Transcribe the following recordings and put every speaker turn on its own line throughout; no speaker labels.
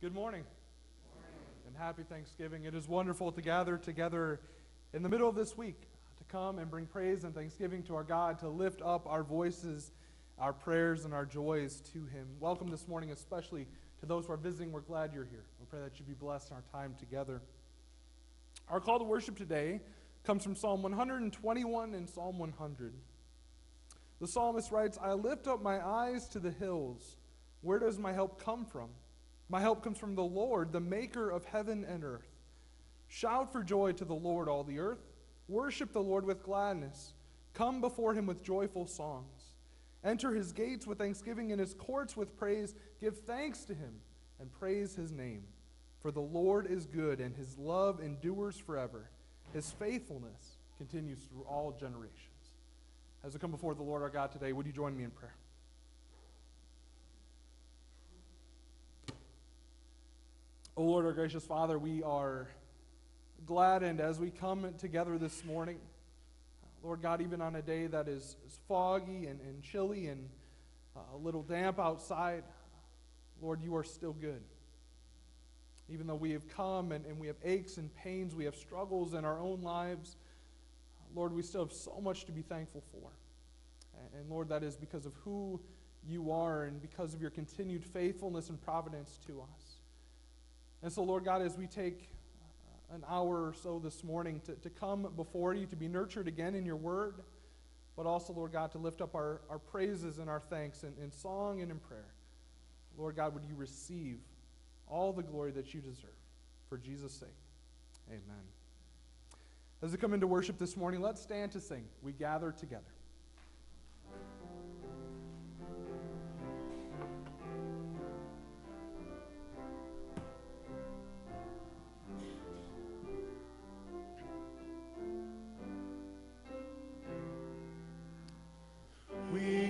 Good morning. And happy Thanksgiving. It is wonderful to gather together in the middle of this week to come and bring praise and thanksgiving to our God, to lift up our voices, our prayers, and our joys to Him. Welcome this morning, especially to those who are visiting. We're glad you're here. We pray that you be blessed in our time together. Our call to worship today comes from Psalm 121 and Psalm 100. The psalmist writes, I lift up my eyes to the hills. Where does my help come from? My help comes from the Lord, the maker of heaven and earth. Shout for joy to the Lord, all the earth. Worship the Lord with gladness. Come before him with joyful songs. Enter his gates with thanksgiving and his courts with praise. Give thanks to him and praise his name. For the Lord is good, and his love endures forever. His faithfulness continues through all generations. As we come before the Lord our God today, would you join me in prayer? Oh Lord, our gracious Father, we are glad, and as we come together this morning, Lord God, even on a day that is, is foggy and, and chilly and uh, a little damp outside, Lord, you are still good. Even though we have come and, and we have aches and pains, we have struggles in our own lives, Lord, we still have so much to be thankful for. And, and Lord, that is because of who you are and because of your continued faithfulness and providence to us. And so, Lord God, as we take an hour or so this morning to, to come before you, to be nurtured again in your word, but also, Lord God, to lift up our, our praises and our thanks in, in song and in prayer. Lord God, would you receive all the glory that you deserve. For Jesus' sake, amen. As we come into worship this morning, let's stand to sing. We gather together.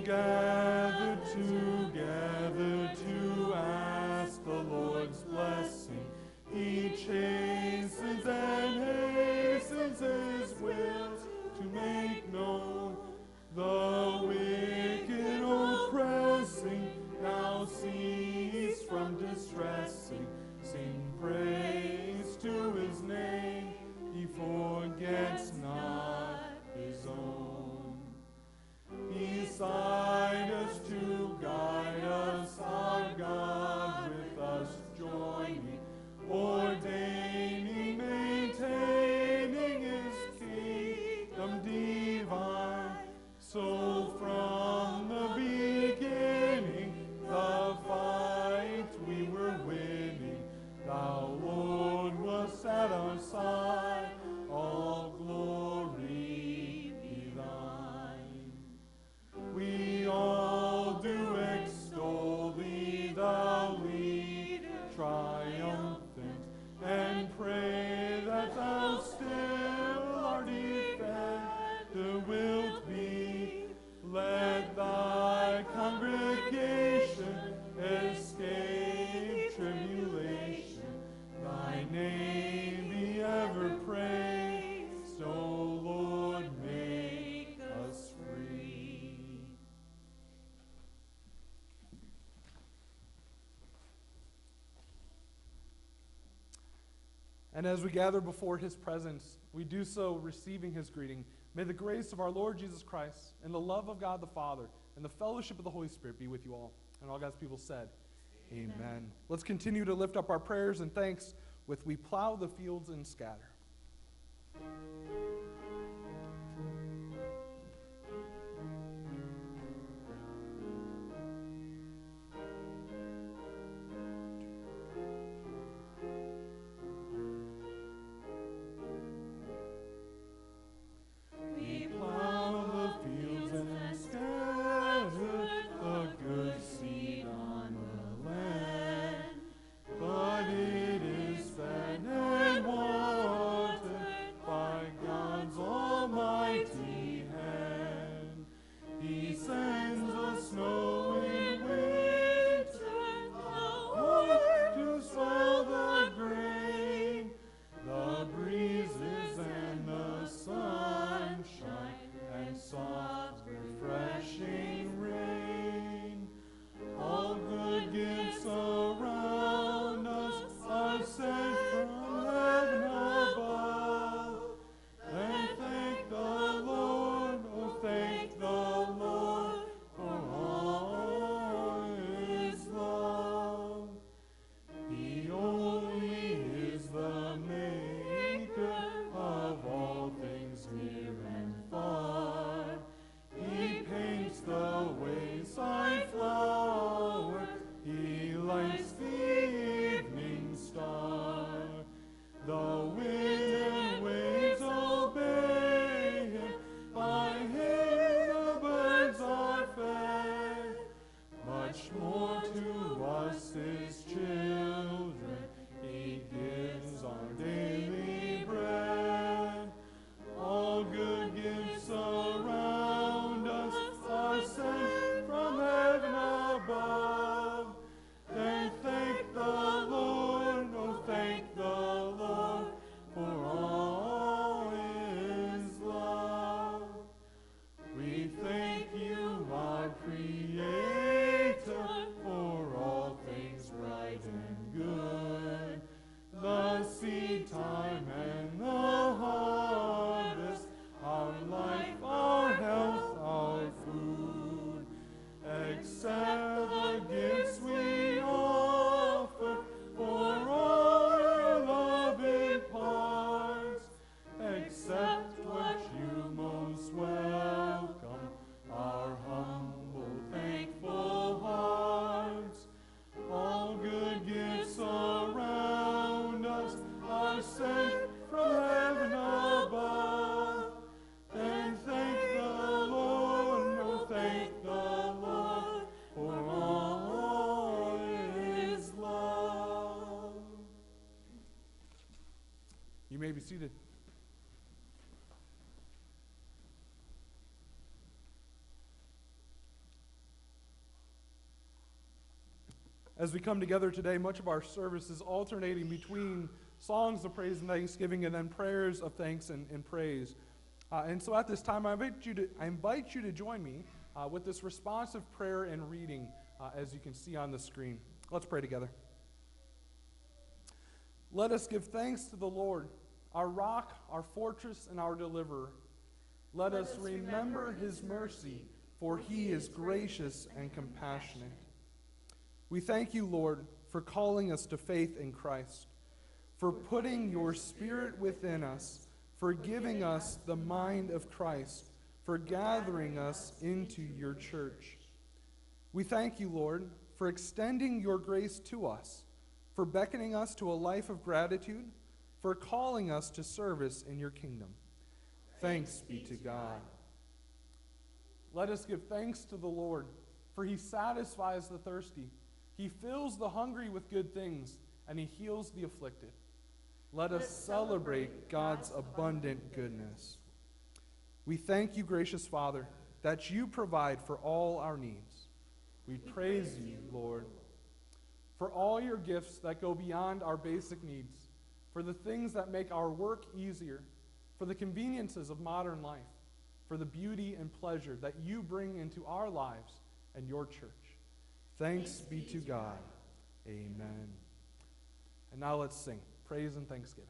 again. And as we gather before his presence, we do so receiving his greeting. May the grace of our Lord Jesus Christ and the love of God the Father and the fellowship of the Holy Spirit be with you all. And all God's people said, Amen. Amen. Let's continue to lift up our prayers and thanks with We Plow the Fields and Scatter. Seated. As we come together today, much of our service is alternating between songs of praise and thanksgiving and then prayers of thanks and, and praise. Uh, and so at this time, I invite you to, I invite you to join me uh, with this responsive prayer and reading uh, as you can see on the screen. Let's pray together. Let us give thanks to the Lord, our rock, our fortress, and our deliverer. Let, Let us remember his mercy, for he is gracious and compassionate. We thank you, Lord, for calling us to faith in Christ, for putting your Spirit within us, for giving us the mind of Christ, for gathering us into your church. We thank you, Lord, for extending your grace to us, for beckoning us to a life of gratitude, for calling us to service in your kingdom. Thanks be to God. Let us give thanks to the Lord, for he satisfies the thirsty he fills the hungry with good things, and he heals the afflicted. Let us celebrate God's abundant goodness. We thank you, gracious Father, that you provide for all our needs. We praise you, Lord, for all your gifts that go beyond our basic needs, for the things that make our work easier, for the conveniences of modern life, for the beauty and pleasure that you bring into our lives and your church. Thanks be to God. Amen. And now let's sing praise and thanksgiving.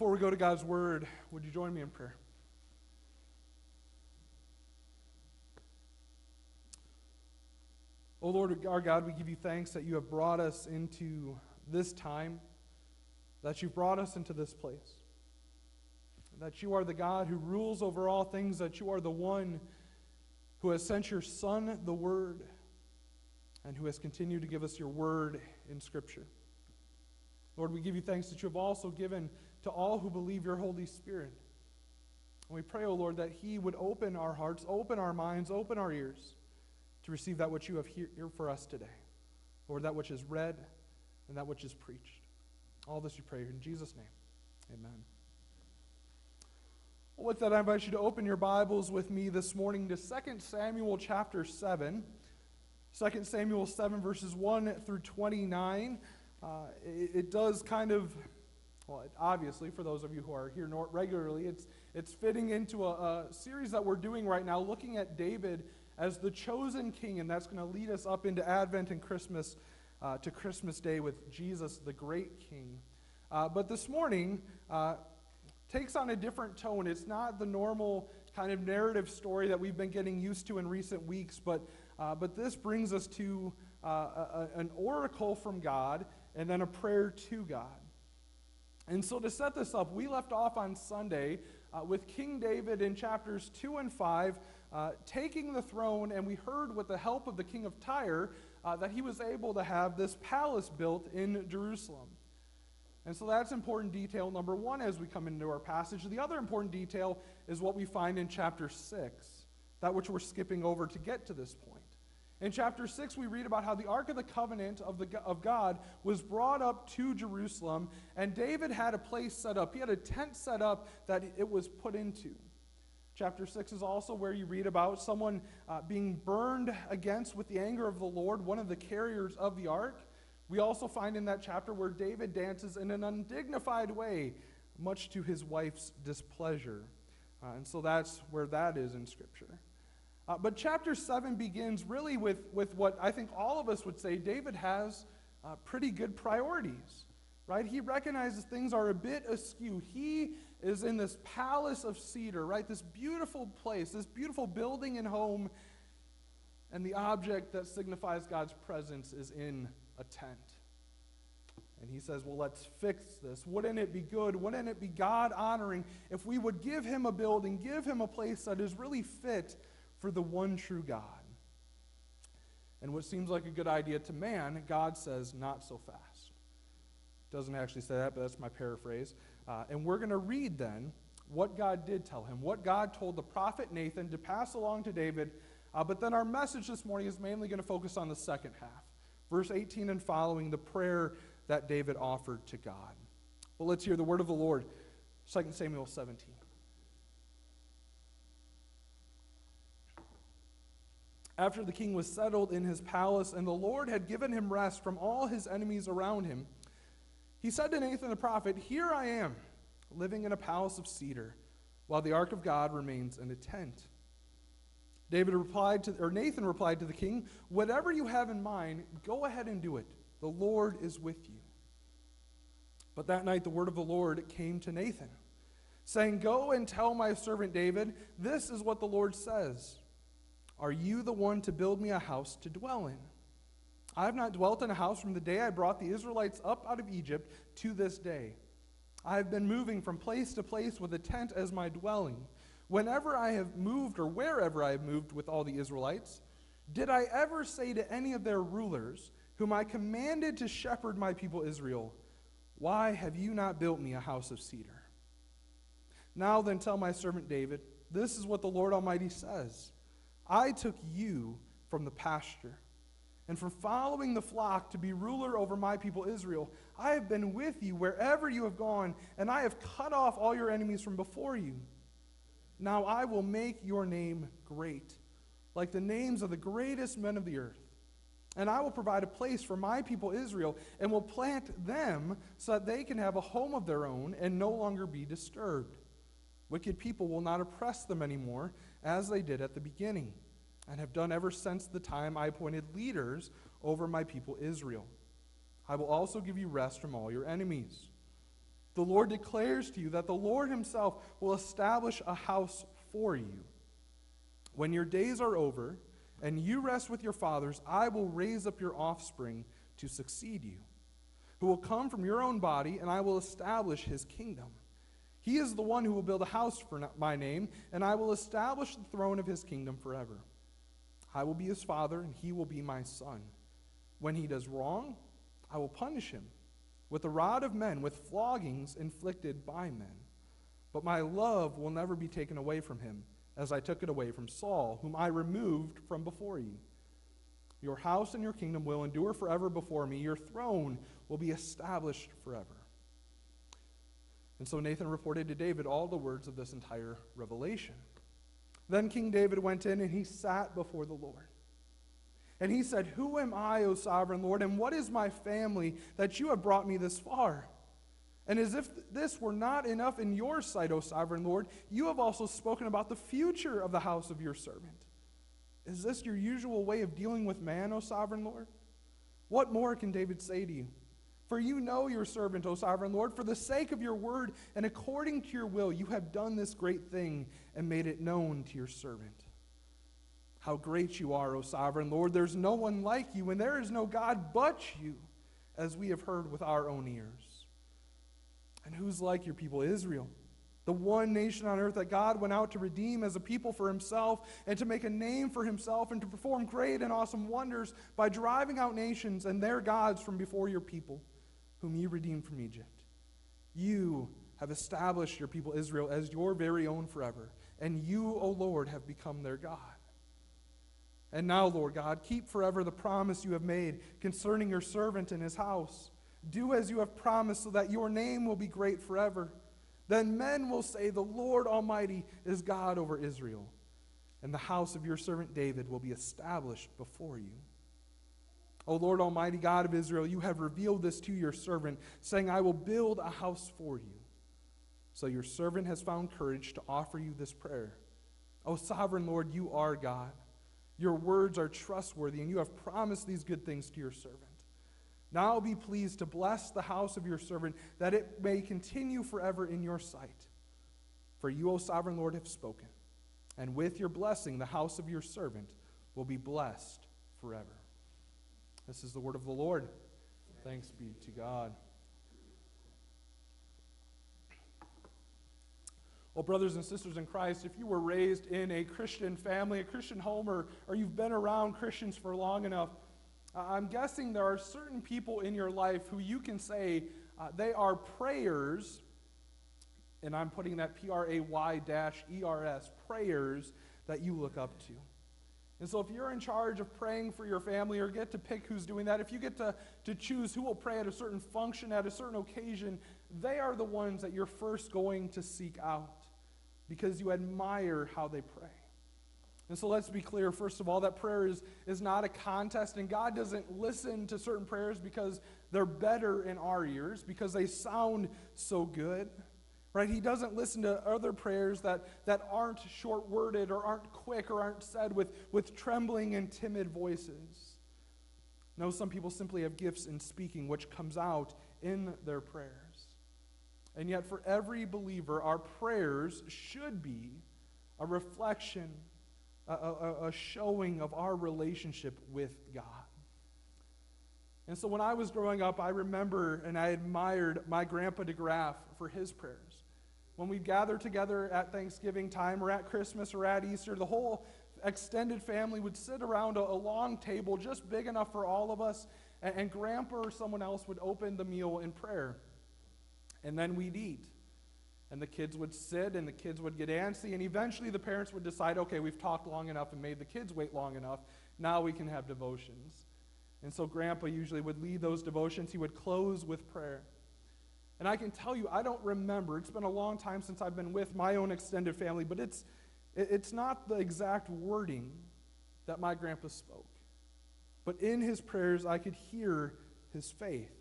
Before we go to God's Word, would you join me in prayer? Oh Lord, our God, we give you thanks that you have brought us into this time, that you've brought us into this place, that you are the God who rules over all things, that you are the one who has sent your Son, the Word, and who has continued to give us your Word in Scripture. Lord, we give you thanks that you have also given to all who believe your Holy Spirit. And we pray, O oh Lord, that He would open our hearts, open our minds, open our ears to receive that which you have here for us today. Lord, that which is read and that which is preached. All this we pray in Jesus' name. Amen. Well, with that, I invite you to open your Bibles with me this morning to 2 Samuel chapter 7. 2 Samuel 7, verses 1 through 29. Uh, it, it does kind of well, obviously, for those of you who are here regularly, it's, it's fitting into a, a series that we're doing right now, looking at David as the chosen king, and that's going to lead us up into Advent and Christmas uh, to Christmas Day with Jesus, the great king. Uh, but this morning uh, takes on a different tone. It's not the normal kind of narrative story that we've been getting used to in recent weeks, but, uh, but this brings us to uh, a, an oracle from God and then a prayer to God. And so, to set this up, we left off on Sunday uh, with King David in chapters 2 and 5 uh, taking the throne, and we heard with the help of the king of Tyre uh, that he was able to have this palace built in Jerusalem. And so that's important detail number one as we come into our passage. The other important detail is what we find in chapter 6. that which we're skipping over to get to this point. In chapter 6, we read about how the Ark of the Covenant of, the, of God was brought up to Jerusalem, and David had a place set up. He had a tent set up that it was put into. Chapter 6 is also where you read about someone uh, being burned against with the anger of the Lord, one of the carriers of the ark. We also find in that chapter where David dances in an undignified way, much to his wife's displeasure. Uh, and so that's where that is in Scripture. Uh, but chapter 7 begins really with, with what I think all of us would say David has uh, pretty good priorities, right? He recognizes things are a bit askew. He is in this palace of cedar, right? This beautiful place, this beautiful building and home, and the object that signifies God's presence is in a tent. And he says, Well, let's fix this. Wouldn't it be good? Wouldn't it be God honoring if we would give him a building, give him a place that is really fit for the one true God. And what seems like a good idea to man, God says, not so fast. Doesn't actually say that, but that's my paraphrase. Uh, and we're going to read then what God did tell him, what God told the prophet Nathan to pass along to David. Uh, but then our message this morning is mainly going to focus on the second half, verse 18 and following, the prayer that David offered to God. Well, let's hear the word of the Lord, 2 Samuel 17. After the king was settled in his palace and the Lord had given him rest from all his enemies around him, he said to Nathan the prophet, Here I am, living in a palace of cedar, while the ark of God remains in a tent. David replied to, or Nathan replied to the king, Whatever you have in mind, go ahead and do it. The Lord is with you. But that night the word of the Lord came to Nathan, saying, Go and tell my servant David, this is what the Lord says. Are you the one to build me a house to dwell in? I have not dwelt in a house from the day I brought the Israelites up out of Egypt to this day. I have been moving from place to place with a tent as my dwelling. Whenever I have moved, or wherever I have moved with all the Israelites, did I ever say to any of their rulers, whom I commanded to shepherd my people Israel, Why have you not built me a house of cedar? Now then, tell my servant David, This is what the Lord Almighty says. I took you from the pasture and from following the flock to be ruler over my people Israel. I have been with you wherever you have gone, and I have cut off all your enemies from before you. Now I will make your name great, like the names of the greatest men of the earth. And I will provide a place for my people Israel, and will plant them so that they can have a home of their own and no longer be disturbed. Wicked people will not oppress them anymore as they did at the beginning, and have done ever since the time I appointed leaders over my people Israel. I will also give you rest from all your enemies. The Lord declares to you that the Lord Himself will establish a house for you. When your days are over and you rest with your fathers, I will raise up your offspring to succeed you, who will come from your own body, and I will establish His kingdom. He is the one who will build a house for my name, and I will establish the throne of his kingdom forever. I will be his father, and he will be my son. When he does wrong, I will punish him with the rod of men, with floggings inflicted by men. But my love will never be taken away from him, as I took it away from Saul, whom I removed from before you. Your house and your kingdom will endure forever before me. Your throne will be established forever. And so Nathan reported to David all the words of this entire revelation. Then King David went in and he sat before the Lord. And he said, Who am I, O sovereign Lord, and what is my family that you have brought me this far? And as if this were not enough in your sight, O sovereign Lord, you have also spoken about the future of the house of your servant. Is this your usual way of dealing with man, O sovereign Lord? What more can David say to you? For you know your servant, O sovereign Lord, for the sake of your word and according to your will, you have done this great thing and made it known to your servant. How great you are, O sovereign Lord. There's no one like you, and there is no God but you, as we have heard with our own ears. And who's like your people, Israel? The one nation on earth that God went out to redeem as a people for himself and to make a name for himself and to perform great and awesome wonders by driving out nations and their gods from before your people whom you redeemed from Egypt. You have established your people Israel as your very own forever, and you, O Lord, have become their God. And now, Lord God, keep forever the promise you have made concerning your servant and his house. Do as you have promised, so that your name will be great forever. Then men will say, The Lord Almighty is God over Israel, and the house of your servant David will be established before you. O Lord Almighty God of Israel, you have revealed this to your servant, saying, I will build a house for you. So your servant has found courage to offer you this prayer. O sovereign Lord, you are God. Your words are trustworthy, and you have promised these good things to your servant. Now be pleased to bless the house of your servant, that it may continue forever in your sight. For you, O sovereign Lord, have spoken, and with your blessing, the house of your servant will be blessed forever. This is the word of the Lord. Thanks be to God. Well, brothers and sisters in Christ, if you were raised in a Christian family, a Christian home, or, or you've been around Christians for long enough, I'm guessing there are certain people in your life who you can say uh, they are prayers, and I'm putting that P R A Y E R S, prayers that you look up to. And so, if you're in charge of praying for your family or get to pick who's doing that, if you get to, to choose who will pray at a certain function, at a certain occasion, they are the ones that you're first going to seek out because you admire how they pray. And so let's be clear, first of all, that prayer is, is not a contest, and God doesn't listen to certain prayers because they're better in our ears, because they sound so good. Right? He doesn't listen to other prayers that, that aren't short worded or aren't quick or aren't said with, with trembling and timid voices. No, some people simply have gifts in speaking, which comes out in their prayers. And yet, for every believer, our prayers should be a reflection a, a, a showing of our relationship with God. And so when I was growing up, I remember and I admired my grandpa De Graff for his prayers. When we gathered together at Thanksgiving time or at Christmas or at Easter, the whole extended family would sit around a, a long table just big enough for all of us, and, and grandpa or someone else would open the meal in prayer. And then we'd eat. And the kids would sit and the kids would get antsy, and eventually the parents would decide okay, we've talked long enough and made the kids wait long enough. Now we can have devotions. And so Grandpa usually would lead those devotions. He would close with prayer. And I can tell you, I don't remember. It's been a long time since I've been with my own extended family, but it's, it's not the exact wording that my grandpa spoke. But in his prayers, I could hear his faith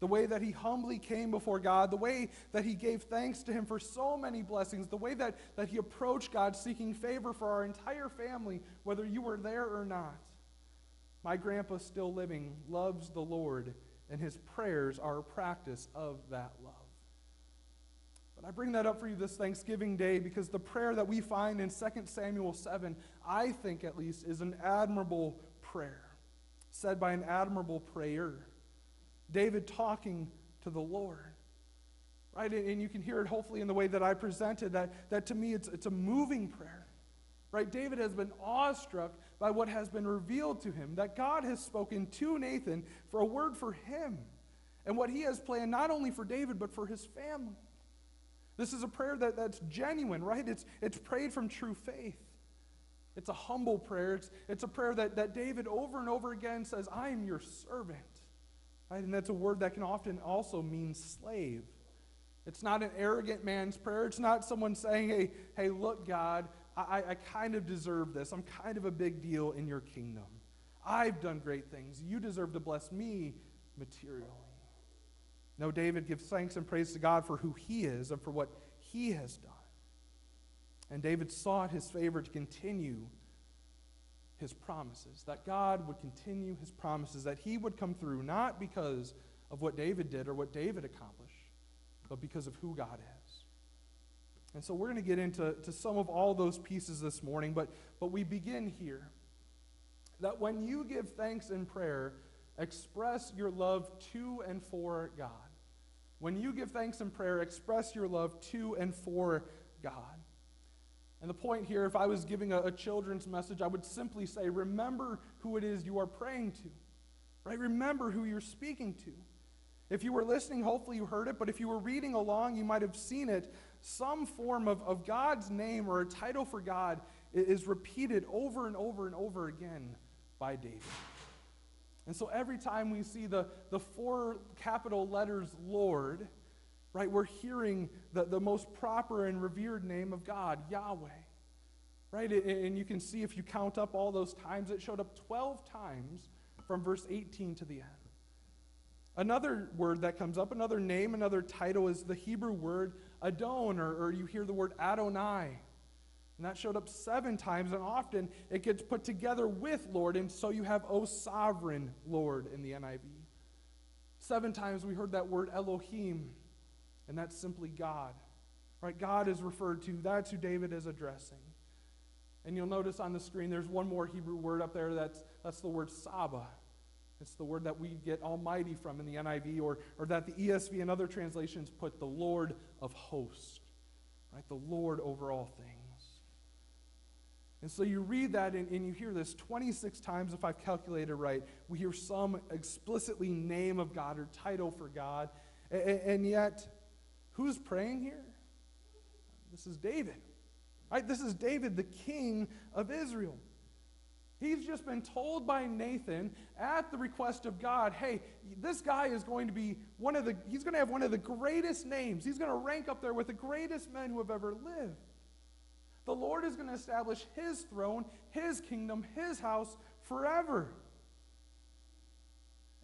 the way that he humbly came before God, the way that he gave thanks to him for so many blessings, the way that, that he approached God seeking favor for our entire family, whether you were there or not. My grandpa, still living, loves the Lord, and his prayers are a practice of that love. But I bring that up for you this Thanksgiving Day because the prayer that we find in 2 Samuel 7, I think at least, is an admirable prayer, said by an admirable prayer. David talking to the Lord. Right? And you can hear it hopefully in the way that I presented that, that to me it's, it's a moving prayer. Right? David has been awestruck by what has been revealed to him, that God has spoken to Nathan for a word for him and what he has planned not only for David but for his family. This is a prayer that, that's genuine, right? It's, it's prayed from true faith. It's a humble prayer. It's, it's a prayer that, that David over and over again says, I am your servant. Right? And that's a word that can often also mean slave. It's not an arrogant man's prayer. It's not someone saying, hey, hey, look, God, I, I kind of deserve this. I'm kind of a big deal in your kingdom. I've done great things. You deserve to bless me materially. No, David gives thanks and praise to God for who he is and for what he has done. And David sought his favor to continue his promises, that God would continue his promises, that he would come through, not because of what David did or what David accomplished, but because of who God is. And so we're going to get into to some of all those pieces this morning, but, but we begin here. That when you give thanks in prayer, express your love to and for God. When you give thanks in prayer, express your love to and for God. And the point here, if I was giving a, a, children's message, I would simply say, remember who it is you are praying to. Right? Remember who you're speaking to. If you were listening, hopefully you heard it, but if you were reading along, you might have seen it. Some form of, of God's name or a title for God is repeated over and over and over again by David. And so every time we see the, the four capital letters Lord, right, we're hearing the, the most proper and revered name of God, Yahweh. Right? And you can see if you count up all those times, it showed up 12 times from verse 18 to the end. Another word that comes up, another name, another title is the Hebrew word Adon, or, or you hear the word Adonai. And that showed up seven times, and often it gets put together with Lord, and so you have, O sovereign Lord, in the NIV. Seven times we heard that word Elohim, and that's simply God. Right? God is referred to. That's who David is addressing. And you'll notice on the screen there's one more Hebrew word up there that's, that's the word Saba. It's the word that we get Almighty from in the NIV, or, or that the ESV and other translations put the Lord of hosts, right? The Lord over all things. And so you read that and, and, you hear this 26 times, if I've calculated right. We hear some explicitly name of God or title for God. And, and yet, who's praying here? This is David. Right? This is David, the king of Israel. He's just been told by Nathan at the request of God, hey, this guy is going to be one of the, he's going to have one of the greatest names. He's going to rank up there with the greatest men who have ever lived. The Lord is going to establish his throne, his kingdom, his house forever.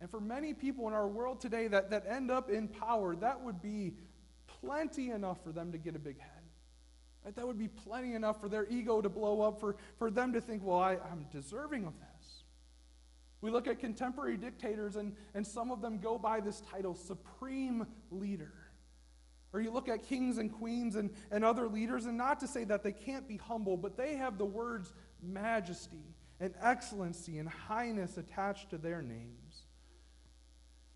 And for many people in our world today that, that end up in power, that would be plenty enough for them to get a big head. That would be plenty enough for their ego to blow up, for, for them to think, well, I, I'm deserving of this. We look at contemporary dictators, and, and some of them go by this title, Supreme Leader. Or you look at kings and queens and, and other leaders, and not to say that they can't be humble, but they have the words majesty and excellency and highness attached to their names.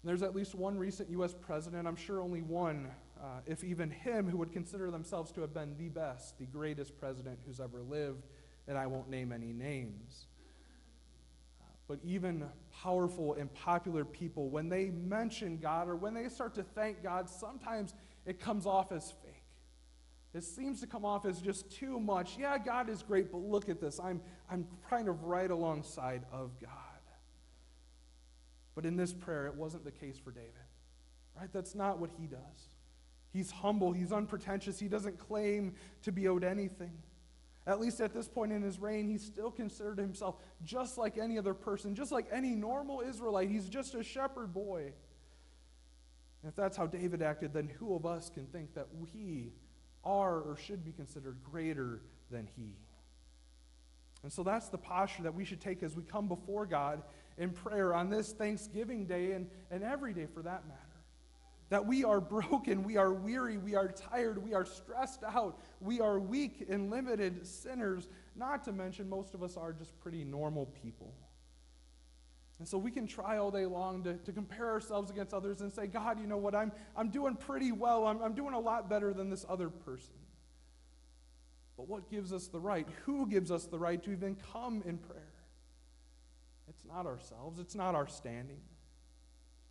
There's at least one recent U.S. president, I'm sure only one uh, if even him, who would consider themselves to have been the best, the greatest president who's ever lived, and I won't name any names. Uh, but even powerful and popular people, when they mention God or when they start to thank God, sometimes it comes off as fake. It seems to come off as just too much. Yeah, God is great, but look at this. I'm, I'm kind of right alongside of God. But in this prayer, it wasn't the case for David. Right? That's not what he does. He's humble, he's unpretentious, he doesn't claim to be owed anything. At least at this point in his reign, he still considered himself just like any other person, just like any normal Israelite. He's just a shepherd boy. And if that's how David acted, then who of us can think that we are or should be considered greater than he? And so that's the posture that we should take as we come before God in prayer on this Thanksgiving day and, and every day for that matter that we are broken, we are weary, we are tired, we are stressed out, we are weak and limited sinners, not to mention most of us are just pretty normal people. And so we can try all day long to, to compare ourselves against others and say, God, you know what, I'm, I'm doing pretty well, I'm, I'm doing a lot better than this other person. But what gives us the right? Who gives us the right to even come in prayer? It's not ourselves, it's not our standing.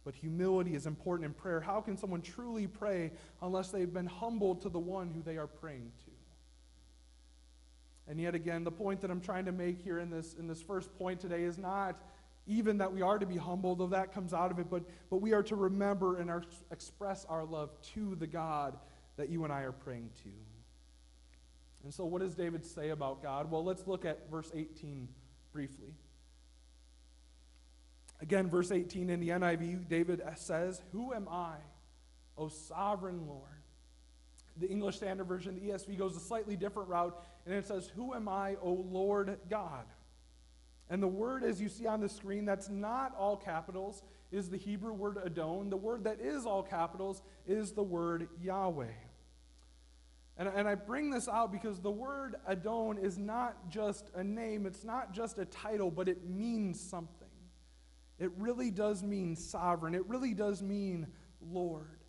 But humility is important in prayer. How can someone truly pray unless they've been humbled to the one who they are praying to? And yet again, the point that I'm trying to make here in this, in this first point today is not even that we are to be humble, though that comes out of it, but, but we are to remember and our, express our love to the God that you and I are praying to. And so, what does David say about God? Well, let's look at verse 18 briefly. Again, verse 18 in the NIV, David says, Who am I, O sovereign Lord? The English Standard Version, the ESV, goes a slightly different route, and it says, Who am I, O Lord God? And the word, as you see on the screen, that's not all capitals, is the Hebrew word Adon. The word that is all capitals is the word Yahweh. And, and I bring this out because the word Adon is not just a name, it's not just a title, but it means something. It really does mean sovereign. It really does mean Lord.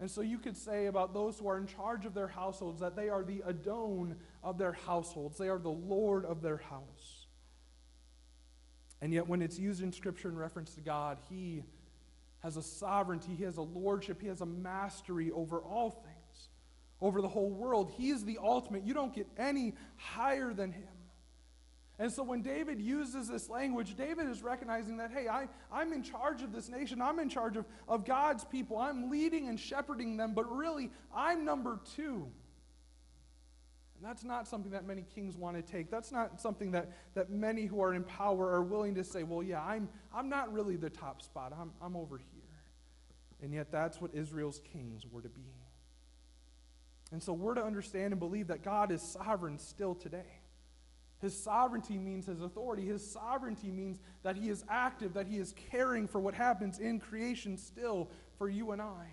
And so you could say about those who are in charge of their households that they are the Adon of their households, they are the Lord of their house. And yet, when it's used in Scripture in reference to God, He has a sovereignty, He has a lordship, He has a mastery over all things, over the whole world. He is the ultimate. You don't get any higher than him. And so when David uses this language, David is recognizing that, hey, I, I'm in charge of this nation. I'm in charge of, of God's people. I'm leading and shepherding them, but really, I'm number two. And that's not something that many kings want to take. That's not something that, that many who are in power are willing to say, well, yeah, I'm, I'm not really the top spot. I'm, I'm over here. And yet, that's what Israel's kings were to be. And so, we're to understand and believe that God is sovereign still today. His sovereignty means his authority. His sovereignty means that he is active, that he is caring for what happens in creation still for you and I.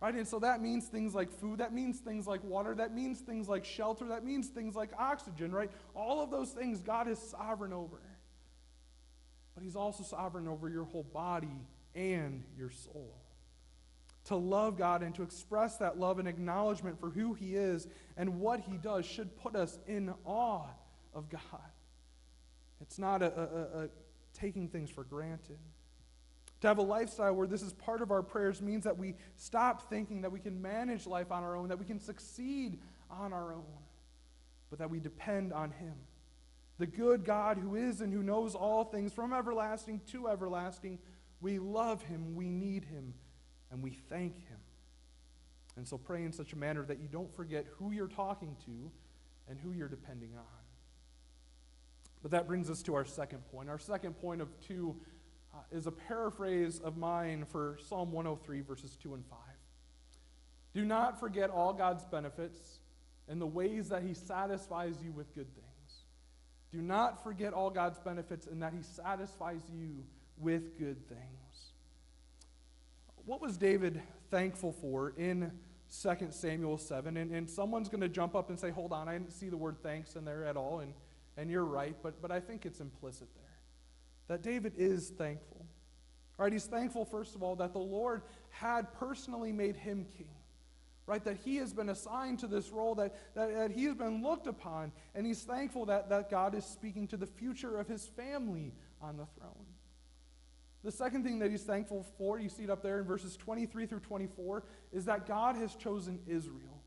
Right? And so that means things like food, that means things like water, that means things like shelter, that means things like oxygen, right? All of those things God is sovereign over. But He's also sovereign over your whole body and your soul. To love God and to express that love and acknowledgement for who He is and what He does should put us in awe of God. It's not a, a, a taking things for granted. To have a lifestyle where this is part of our prayers means that we stop thinking that we can manage life on our own, that we can succeed on our own, but that we depend on Him. The good God who is and who knows all things from everlasting to everlasting. We love Him, we need Him, and we thank Him. And so pray in such a manner that you don't forget who you're talking to and who you're depending on. But that brings us to our second point. Our second point of two uh, is a paraphrase of mine for Psalm 103, verses 2 and 5. Do not forget all God's benefits and the ways that He satisfies you with good things. Do not forget all God's benefits and that He satisfies you with good things. What was David thankful for in 2 Samuel 7? And, and someone's going to jump up and say, Hold on, I didn't see the word thanks in there at all. And, and you're right, but, but I think it's implicit there that David is thankful. Right? He's thankful, first of all, that the Lord had personally made him king. Right? That he has been assigned to this role, that, that, that he has been looked upon, and he's thankful that, that God is speaking to the future of his family on the throne. The second thing that he's thankful for, you see it up there in verses 23 through 24, is that God has chosen Israel.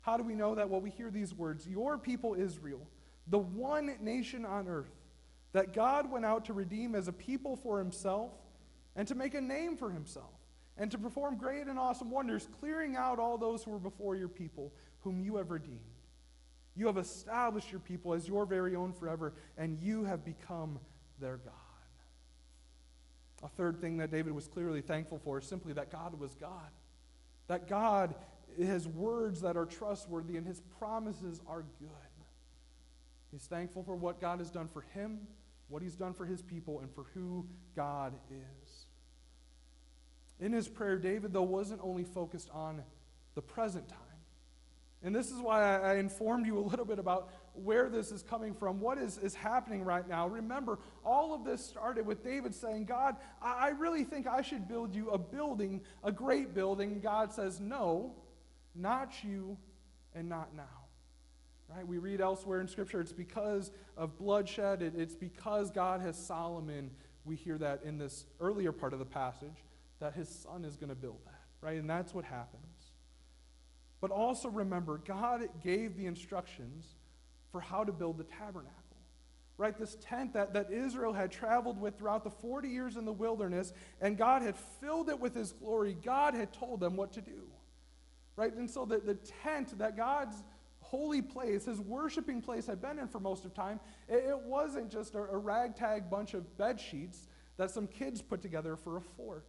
How do we know that? Well, we hear these words Your people, Israel, the one nation on earth that God went out to redeem as a people for himself and to make a name for himself and to perform great and awesome wonders, clearing out all those who were before your people, whom you have redeemed. You have established your people as your very own forever, and you have become their God. A third thing that David was clearly thankful for is simply that God was God. That God has words that are trustworthy and his promises are good. He's thankful for what God has done for him what he's done for his people, and for who God is. In his prayer, David, though, wasn't only focused on the present time. And this is why I, informed you a little bit about where this is coming from, what is, is happening right now. Remember, all of this started with David saying, God, I, I really think I should build you a building, a great building. God says, No, not you, and not now. Right? We read elsewhere in Scripture it's because of bloodshed, it, it's because God has Solomon. We hear that in this earlier part of the passage that his son is going to build that, right? And that's what happens. But also remember, God gave the instructions for how to build the tabernacle. Right? This tent that, that Israel had traveled with throughout the 40 years in the wilderness, and God had filled it with his glory. God had told them what to do. Right? And so the, the tent that God's holy place, his worshiping place had been in for most of time, it, it wasn't just a, a ragtag bunch of bed sheets that some kids put together for a fort.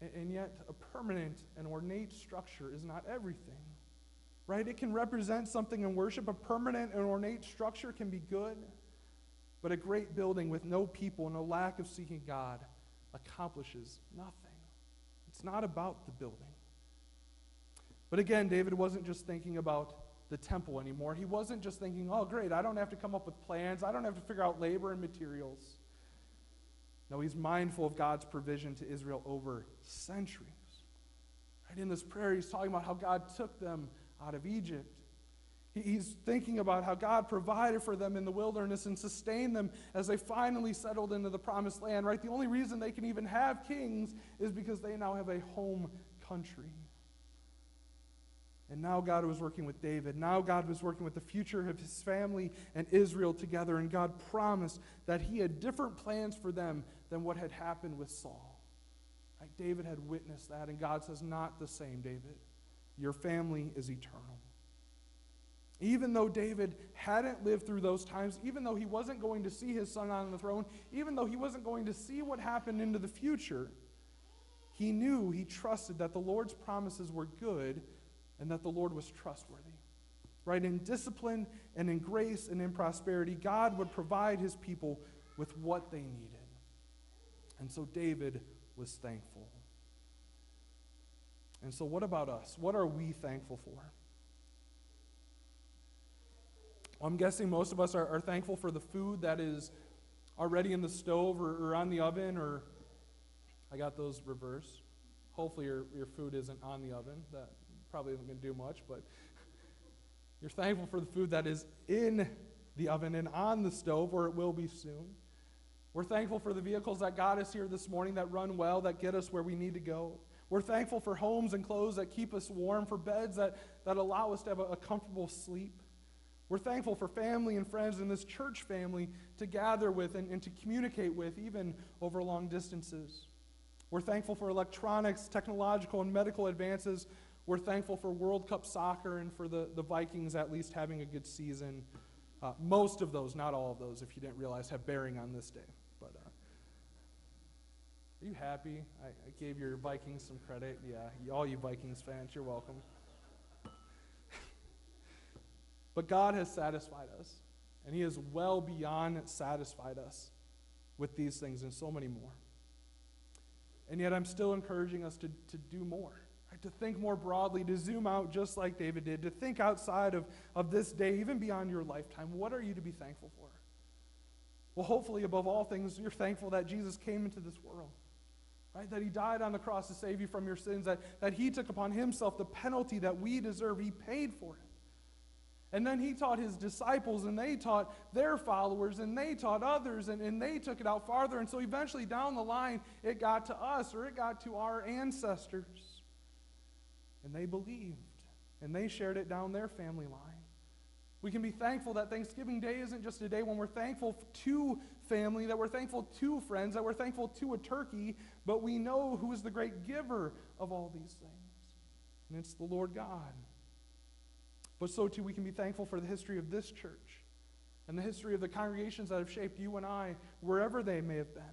And, and yet, a permanent and ornate structure is not everything. Right? It can represent something in worship. A permanent and ornate structure can be good, but a great building with no people and a lack of seeking God accomplishes nothing. It's not about the building. But again, David wasn't just thinking about the temple anymore. He wasn't just thinking, oh, great, I don't have to come up with plans, I don't have to figure out labor and materials. No, he's mindful of God's provision to Israel over centuries. Right in this prayer, he's talking about how God took them out of Egypt. He's thinking about how God provided for them in the wilderness and sustained them as they finally settled into the promised land, right? The only reason they can even have kings is because they now have a home country. And now God was working with David. Now God was working with the future of his family and Israel together. And God promised that he had different plans for them than what had happened with Saul. David had witnessed that. And God says, Not the same, David. Your family is eternal. Even though David hadn't lived through those times, even though he wasn't going to see his son on the throne, even though he wasn't going to see what happened into the future, he knew, he trusted that the Lord's promises were good and that the Lord was trustworthy. Right? In discipline and in grace and in prosperity, God would provide his people with what they needed. And so David was thankful. And so, what about us? What are we thankful for? I'm guessing most of us are, are, thankful for the food that is already in the stove or, or on the oven, or I got those reversed. Hopefully, your, your food isn't on the oven. That probably isn't going to do much, but you're thankful for the food that is in the oven and on the stove, or it will be soon. We're thankful for the vehicles that got us here this morning that run well, that get us where we need to go. We're thankful for homes and clothes that keep us warm, for beds that, that allow us to have a, a comfortable sleep. We're thankful for family and friends in this church family to gather with and, and to communicate with, even over long distances. We're thankful for electronics, technological, and medical advances. We're thankful for World Cup soccer and for the, the Vikings at least having a good season. Uh, most of those, not all of those, if you didn't realize, have bearing on this day. But are you happy? I, I gave your Vikings some credit. Yeah, all you Vikings fans, you're welcome. but God has satisfied us, and He has well beyond satisfied us with these things and so many more. And yet, I'm still encouraging us to, to do more? To think more broadly, to zoom out just like David did, to think outside of, of this day, even beyond your lifetime. What are you to be thankful for? Well, hopefully, above all things, you're thankful that Jesus came into this world right? That he died on the cross to save you from your sins, that, that he took upon himself the penalty that we deserve. He paid for it. And then he taught his disciples, and they taught their followers, and they taught others, and, and they took it out farther. And so eventually, down the line, it got to us, or it got to our ancestors. And they believed, and they shared it down their family line. We can be thankful that Thanksgiving Day isn't just a day when we're thankful to family, that we're thankful to friends, that we're thankful to a turkey, but we know who is the great giver of all these things. And it's the Lord God. But so too, we can be thankful for the history of this church and the history of the congregations that have shaped you and I, wherever they may have been,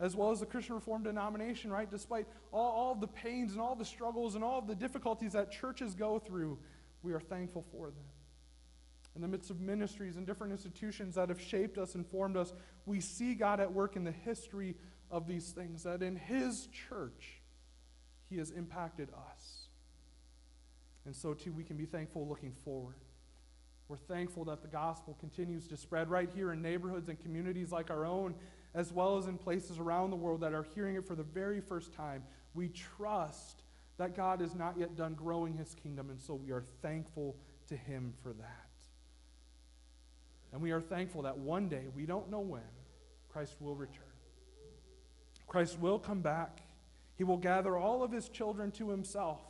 as well as the Christian Reformed denomination, right? Despite all, all the pains and all the struggles and all the difficulties that churches go through, we are thankful for them in the midst of ministries and different institutions that have shaped us and formed us, we see God at work in the history of these things, that in His church, He has impacted us. And so, too, we can be thankful looking forward. We're thankful that the gospel continues to spread right here in neighborhoods and communities like our own, as well as in places around the world that are hearing it for the very first time. We trust that God is not yet done growing his kingdom, and so we are thankful to him for that. And we are thankful that one day, we don't know when, Christ will return. Christ will come back. He will gather all of his children to himself.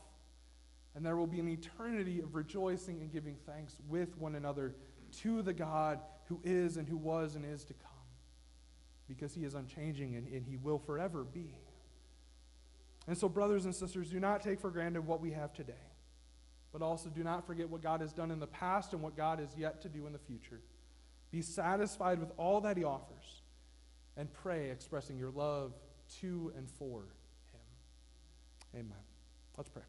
And there will be an eternity of rejoicing and giving thanks with one another to the God who is and who was and is to come. Because he is unchanging and, and he will forever be. And so, brothers and sisters, do not take for granted what we have today. But also do not forget what God has done in the past and what God is yet to do in the future. Be satisfied with all that he offers and pray, expressing your love to and for him. Amen. Let's pray.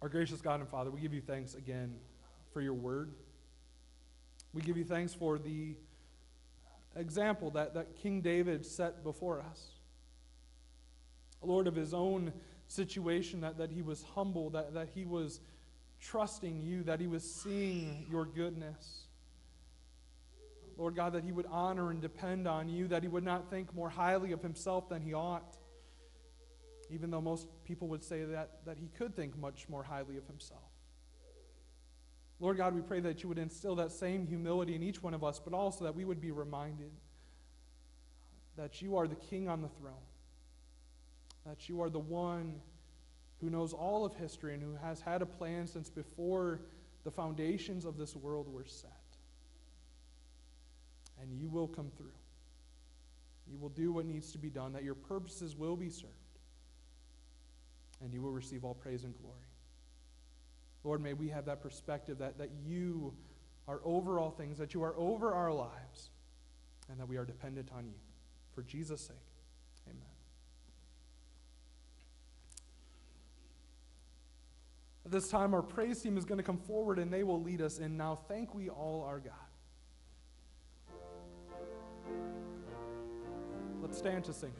Our gracious God and Father, we give you thanks again for your word. We give you thanks for the example that, that King David set before us. Lord, of his own situation, that, that he was humble, that, that he was trusting you, that he was seeing your goodness. Lord God, that he would honor and depend on you, that he would not think more highly of himself than he ought, even though most people would say that, that he could think much more highly of himself. Lord God, we pray that you would instill that same humility in each one of us, but also that we would be reminded that you are the king on the throne that you are the one who knows all of history and who has had a plan since before the foundations of this world were set. And you will come through. You will do what needs to be done, that your purposes will be served, and you will receive all praise and glory. Lord, may we have that perspective that, that you are over all things, that you are over our lives, and that we are dependent on you. For Jesus' sake, amen. At this time, our praise team is going to come forward and they will lead us in Now Thank We All Our God. Let's stand to sing.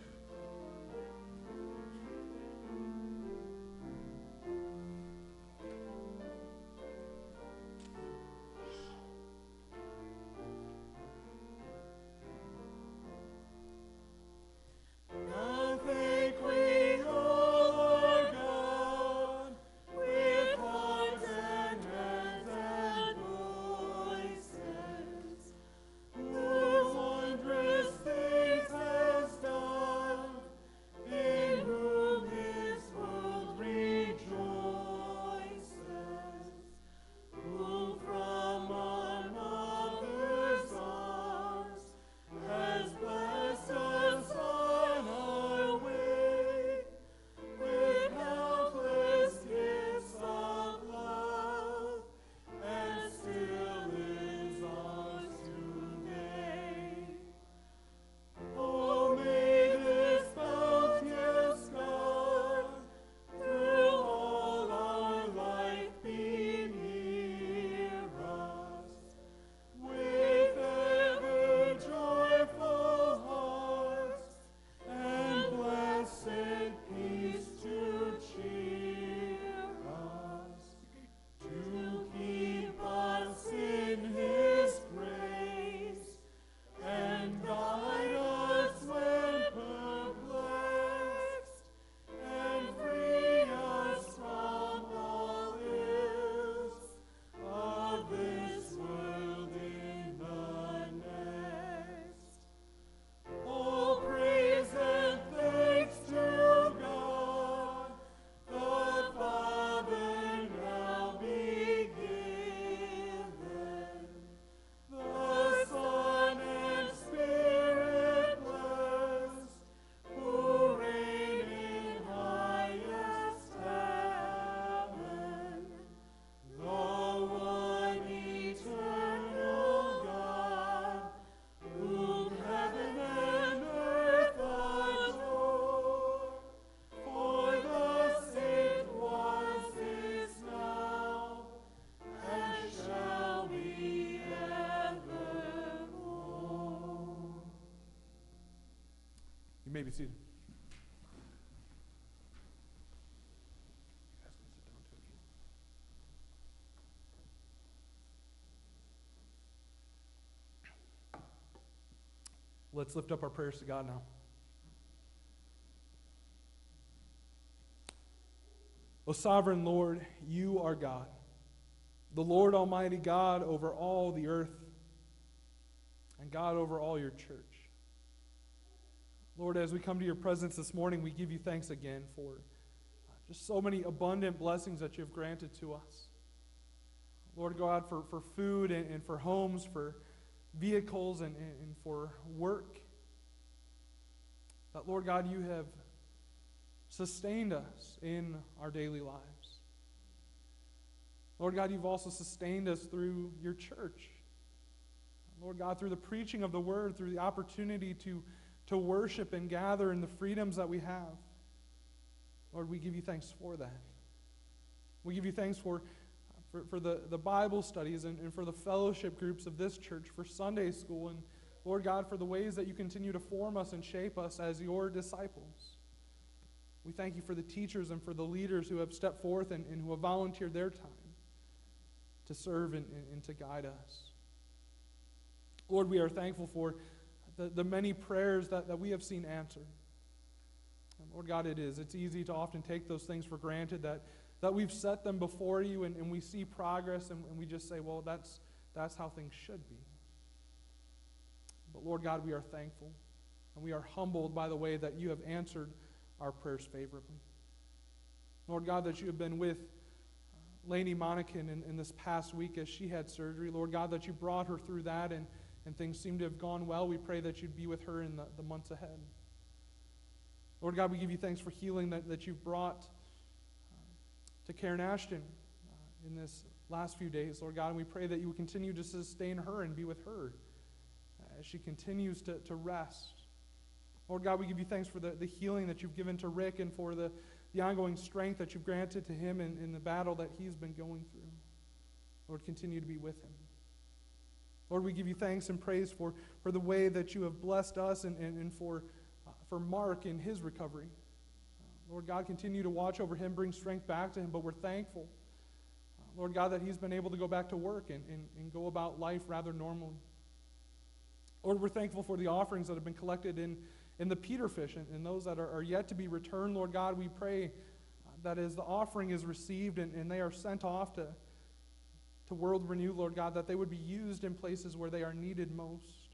Seated. Let's lift up our prayers to God now. O sovereign Lord, you are God, the Lord Almighty God over all the earth, and God over all your church. Lord, as we come to your presence this morning, we give you thanks again for uh, just so many abundant blessings that you have granted to us. Lord God, for, for food and, and for homes, for vehicles and, and for work. That, Lord God, you have sustained us in our daily lives. Lord God, you've also sustained us through your church. Lord God, through the preaching of the word, through the opportunity to to worship and gather in the freedoms that we have. Lord, we give you thanks for that. We give you thanks for, for, for the, the Bible studies and, and for the fellowship groups of this church, for Sunday school, and Lord God, for the ways that you continue to form us and shape us as your disciples. We thank you for the teachers and for the leaders who have stepped forth and, and who have volunteered their time to serve and, and, and to guide us. Lord, we are thankful for the, the many prayers that, that we have seen answered. And Lord God, it is. It's easy to often take those things for granted that, that we've set them before you and, and we see progress and, and we just say, well, that's, that's how things should be. But Lord God, we are thankful and we are humbled by the way that you have answered our prayers favorably. Lord God, that you have been with uh, Lainey Monacan in, in this past week as she had surgery. Lord God, that you brought her through that and, and things seem to have gone well. We pray that you'd be with her in the, the months ahead. Lord God, we give you thanks for healing that, that you've brought uh, to Karen Ashton uh, in this last few days, Lord God, and we pray that you would continue to sustain her and be with her as she continues to, to rest. Lord God, we give you thanks for the, the healing that you've given to Rick and for the, the ongoing strength that you've granted to him in, in the battle that he's been going through. Lord, continue to be with him. Lord, we give you thanks and praise for, for the way that you have blessed us and, and, and for for Mark in his recovery. Uh, Lord God, continue to watch over him, bring strength back to him, but we're thankful, uh, Lord God, that he's been able to go back to work and, and, and go about life rather normally. Lord, we're thankful for the offerings that have been collected in, in the Peter fish and, and those that are, are, yet to be returned. Lord God, we pray uh, that as the offering is received and, and they are sent off to, to World Renew, Lord God, that they would be used in places where they are needed most,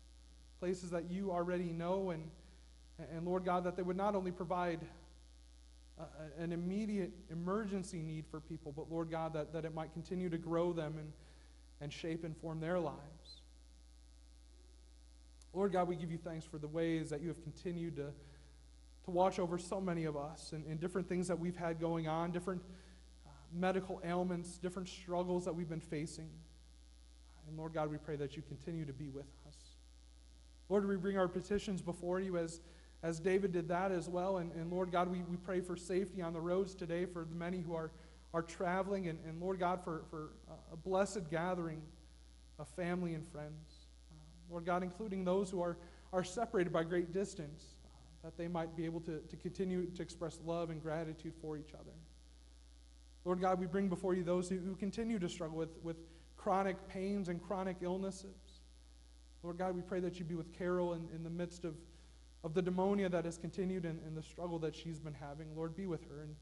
places that you already know and and Lord God, that they would not only provide a, an immediate emergency need for people, but Lord God, that, that it might continue to grow them and, and shape and form their lives. Lord God, we give you thanks for the ways that you have continued to, to watch over so many of us and, and different things that we've had going on, different medical ailments, different struggles that we've been facing. And Lord God, we pray that you continue to be with us. Lord, we bring our petitions before you as as David did that as well. And, and Lord God, we, we pray for safety on the roads today for the many who are, are traveling. And, and Lord God, for, for a blessed gathering of family and friends. Lord God, including those who are, are separated by great distance, that they might be able to, to continue to express love and gratitude for each other. Lord God, we bring before you those who, who continue to struggle with, with chronic pains and chronic illnesses. Lord God, we pray that you be with Carol in, in the midst of of the demonia that has continued and, and the struggle that she's been having. Lord, be with her and,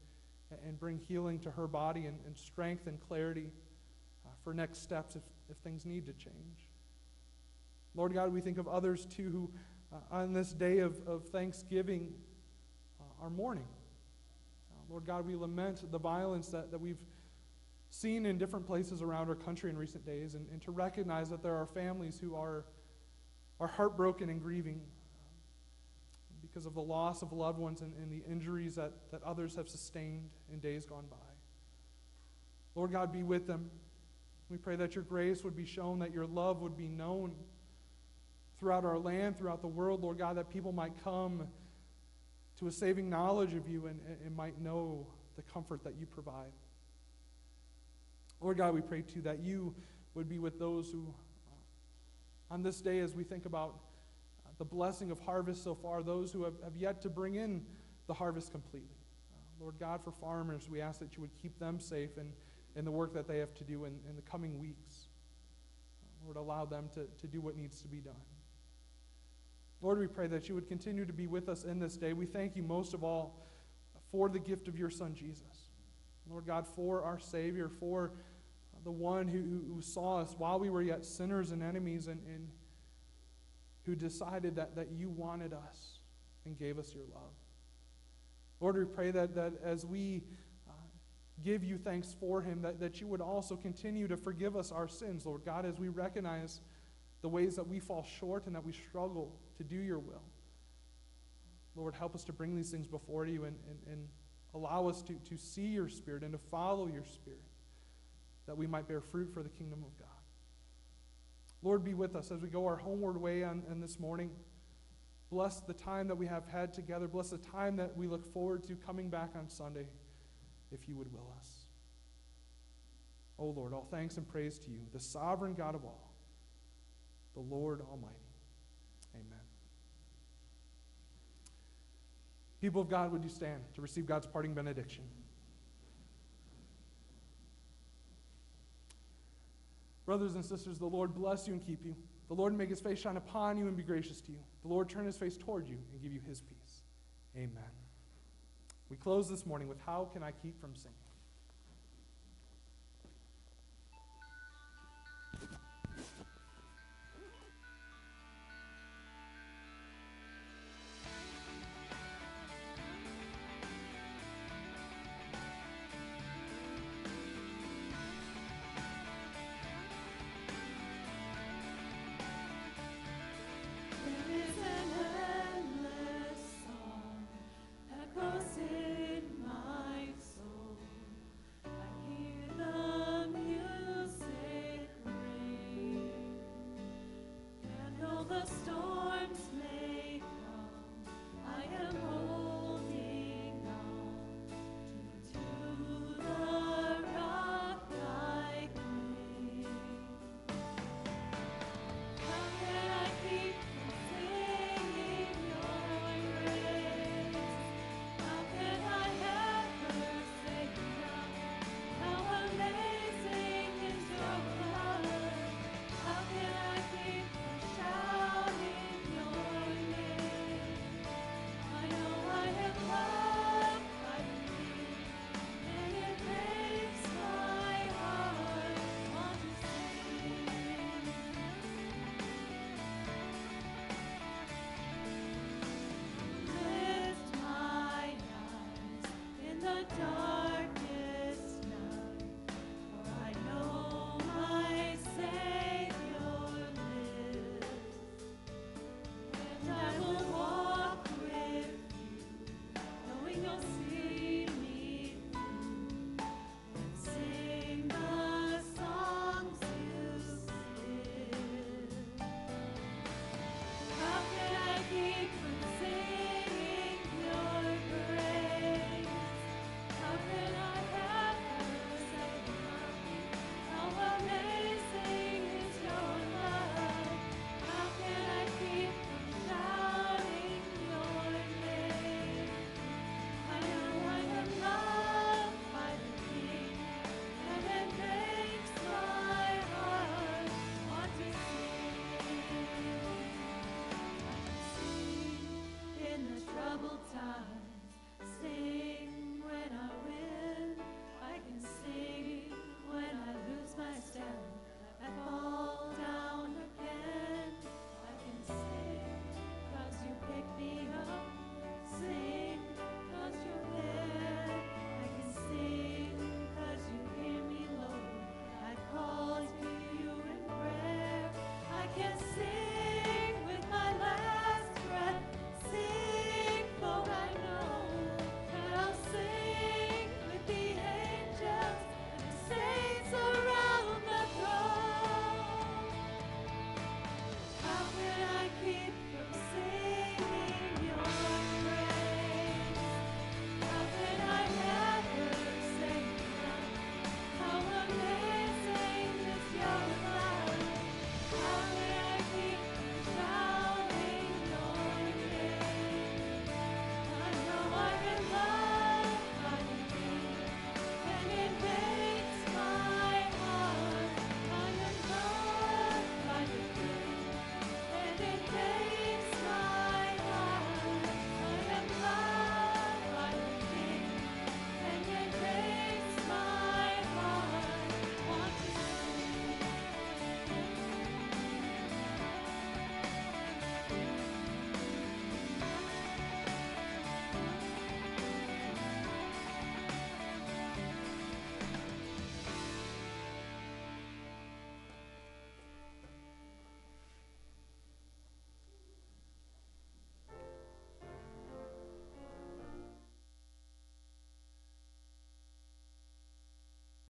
and bring healing to her body and, and strength and clarity uh, for next steps if, if things need to change. Lord God, we think of others too who, uh, on this day of, of Thanksgiving, uh, are mourning. Lord God, we lament the violence that, that we've seen in different places around our country in recent days, and, and to recognize that there are families who are, are heartbroken and grieving because of the loss of loved ones and, and the injuries that, that others have sustained in days gone by. Lord God, be with them. We pray that your grace would be shown, that your love would be known throughout our land, throughout the world, Lord God, that people might come to a saving knowledge of you and, and might know the comfort that you provide. Lord God, we pray too that you would be with those who, uh, on this day, as we think about the blessing of harvest so far, those who have, have yet to bring in the harvest completely. Uh, Lord God, for farmers, we ask that you would keep them safe in, in the work that they have to do in, in the coming weeks. Uh, Lord, allow them to, to do what needs to be done. Lord, we pray that you would continue to be with us in this day. We thank you most of all for the gift of your Son, Jesus. Lord God, for our Savior, for the one who, who saw us while we were yet sinners and enemies and, and who decided that, that you wanted us and gave us your love. Lord, we pray that, that as we uh, give you thanks for him, that, that you would also continue to forgive us our sins, Lord God, as we recognize the ways that we fall short and that we struggle to do your will. Lord, help us to bring these things before you and, and, and allow us to, to see your Spirit and to follow your Spirit, that we might bear fruit for the kingdom of God. Lord, be with us as we go our homeward way on, on this morning. Bless the time that we have had together. Bless the time that we look forward to coming back on Sunday, if you would will us. O oh Lord, all thanks and praise to you, the sovereign God of all, the Lord Almighty. Amen. People of God, would you stand to receive God's parting benediction? Brothers and sisters, the Lord bless you and keep you. The Lord make his face shine upon you and be gracious to you. The Lord turn his face toward you and give you his peace. Amen. We close this morning with How Can I Keep from Singing?